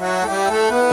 Música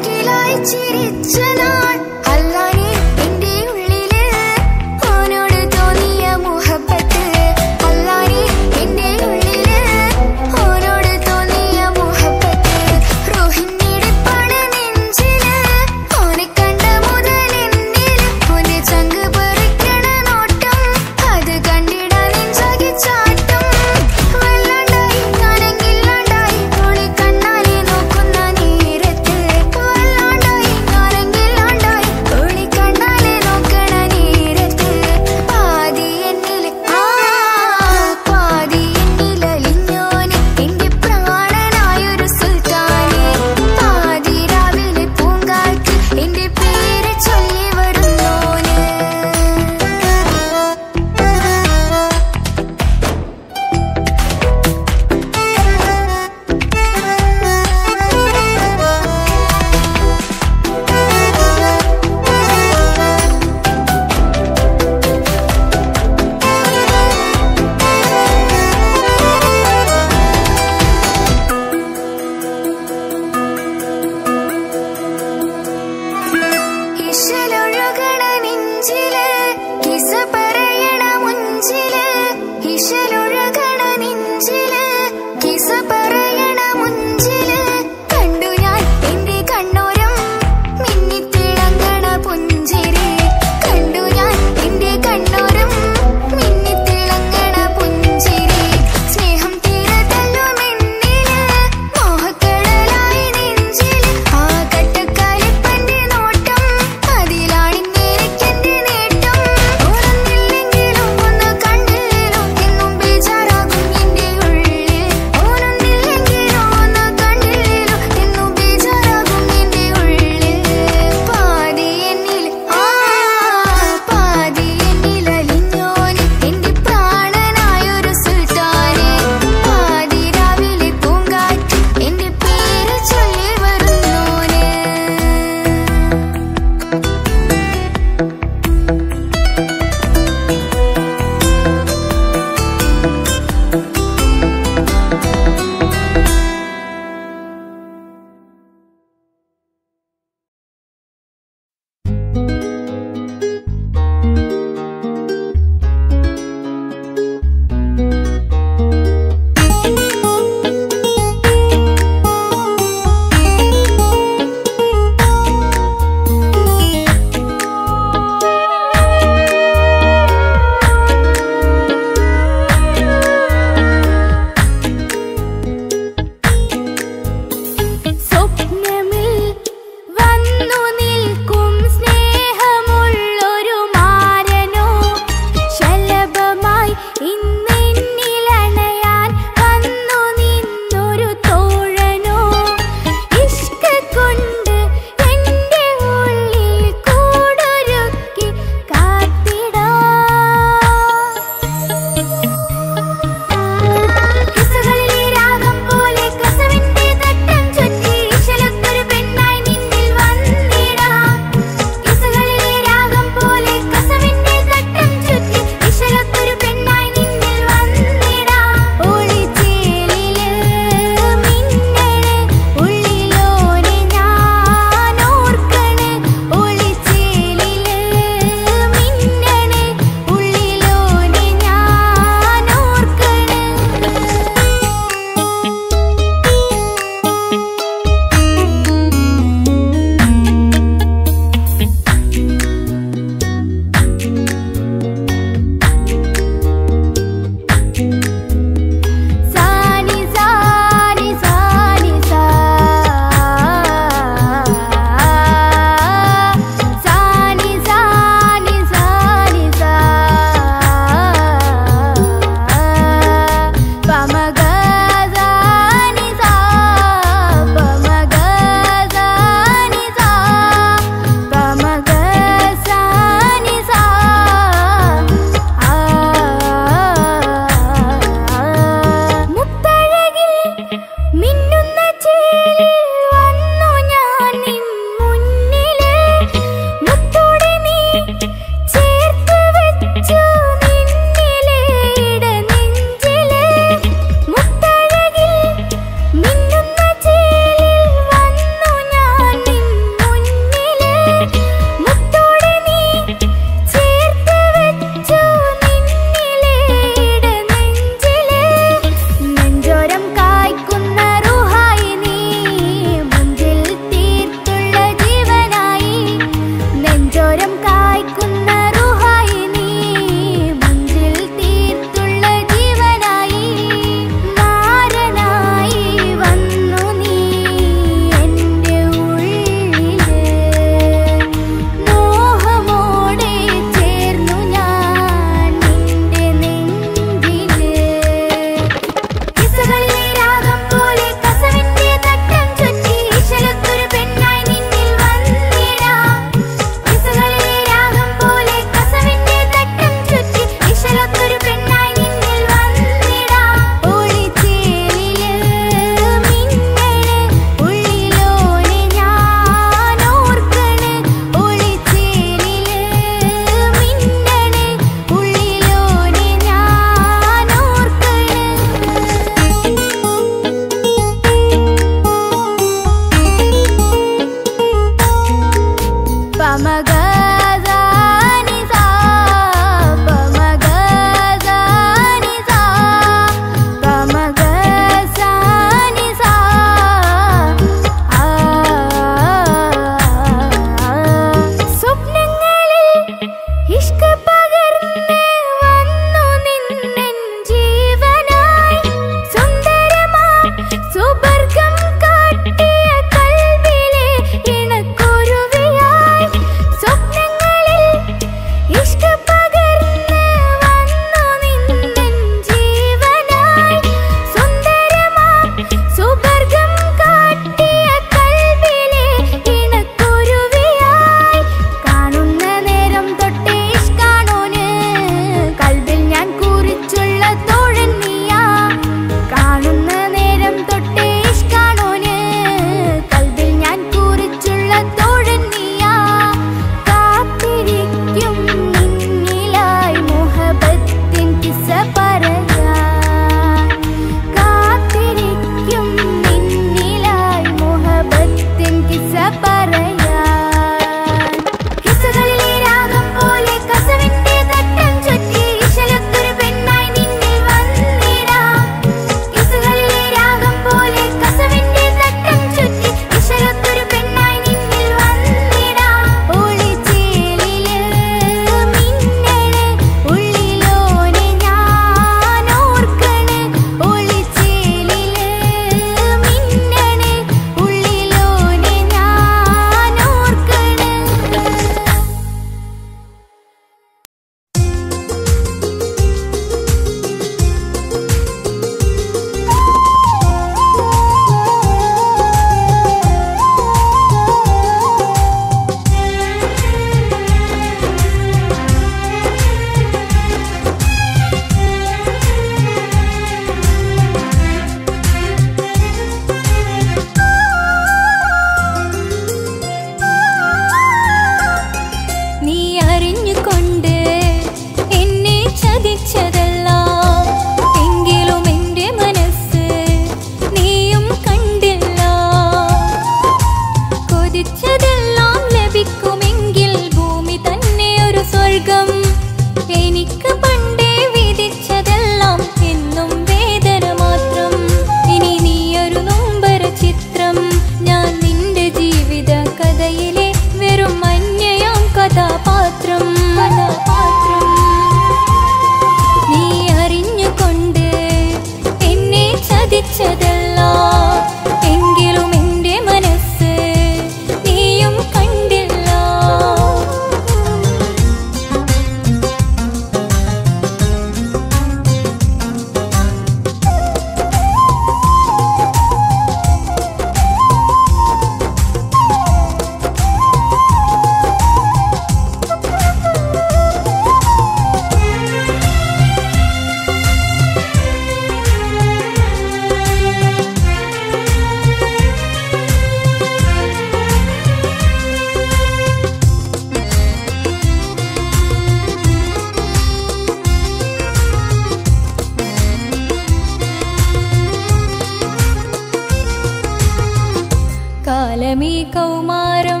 കാലമീ കൗമാരം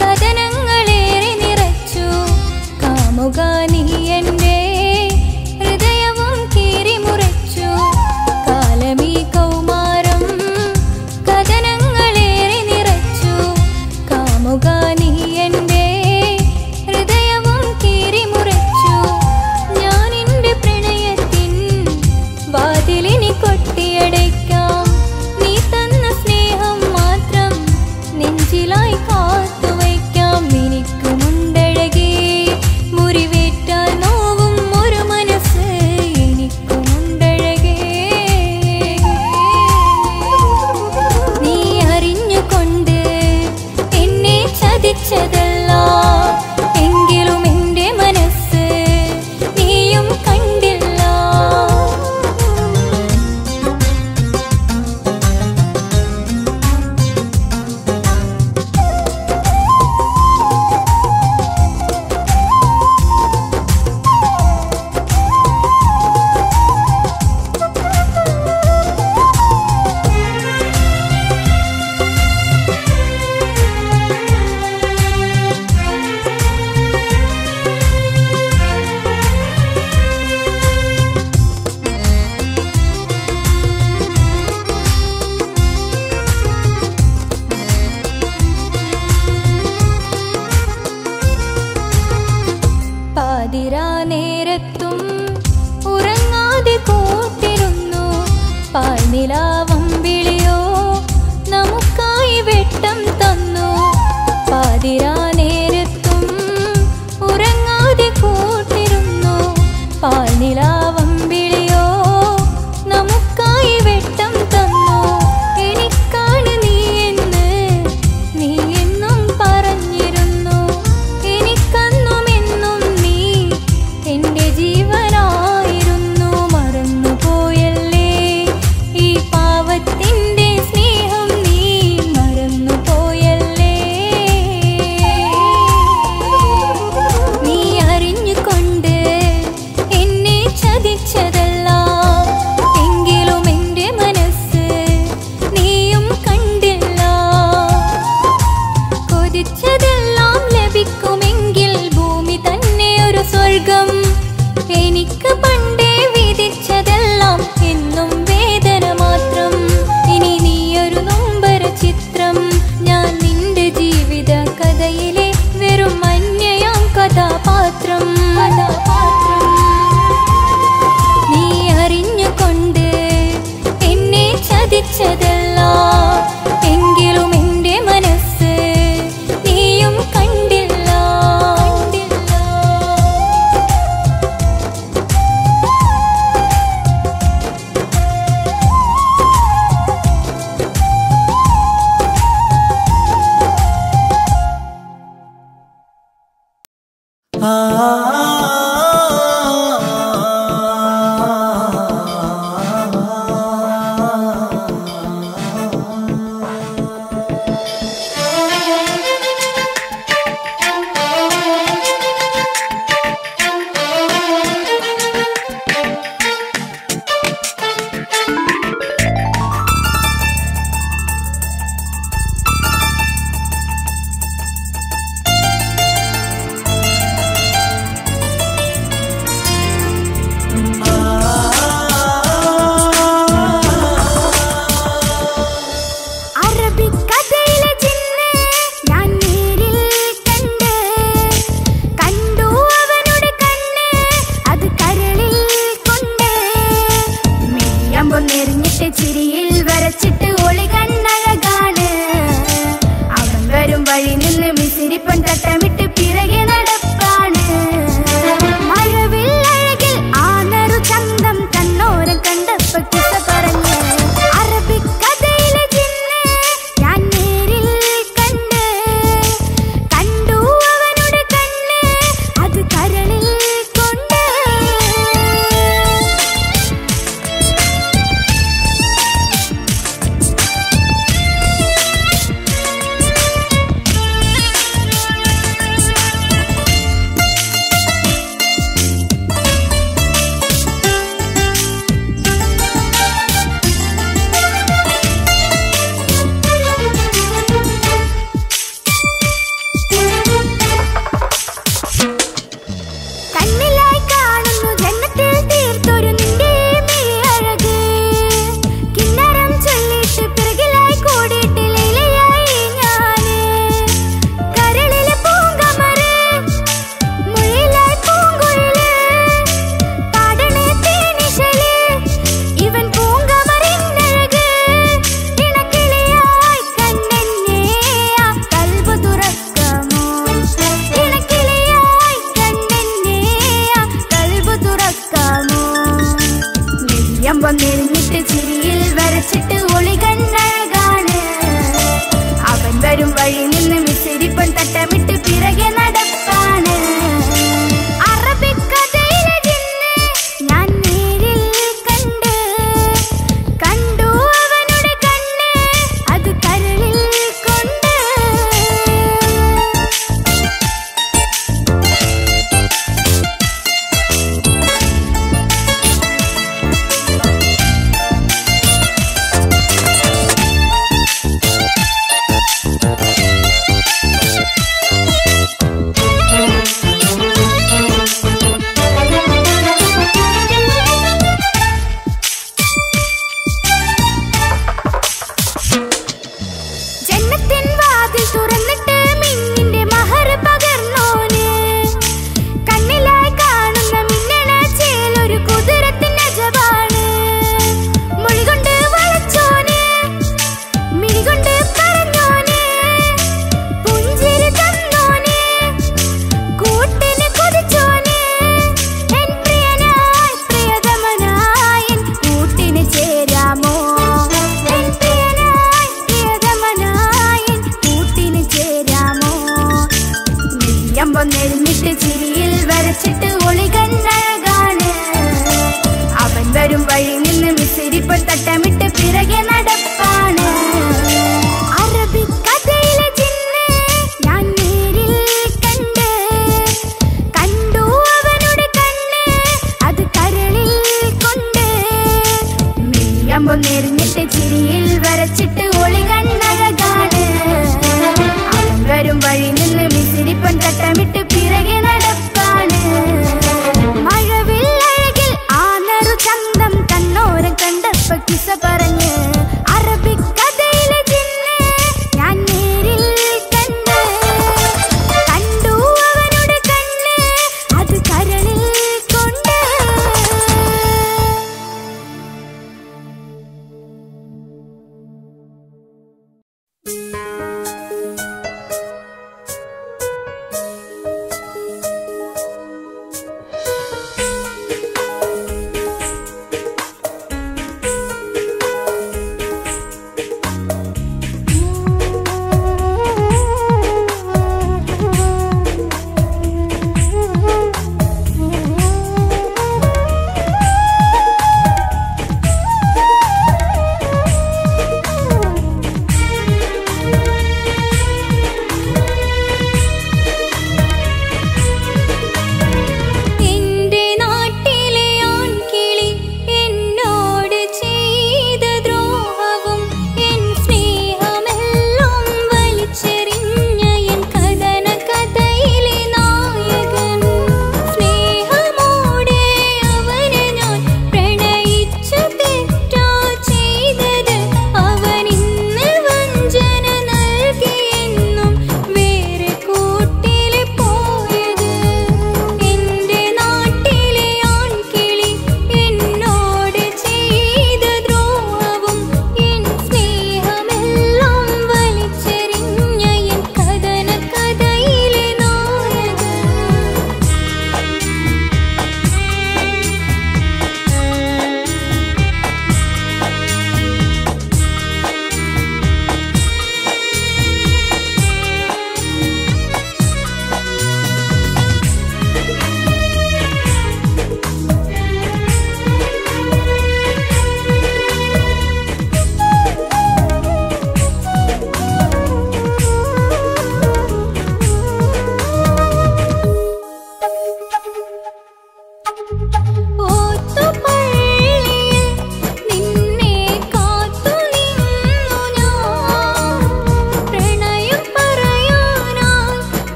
കഥനങ്ങളേറെ നിറച്ചു. കാമുക നീ എന്റെ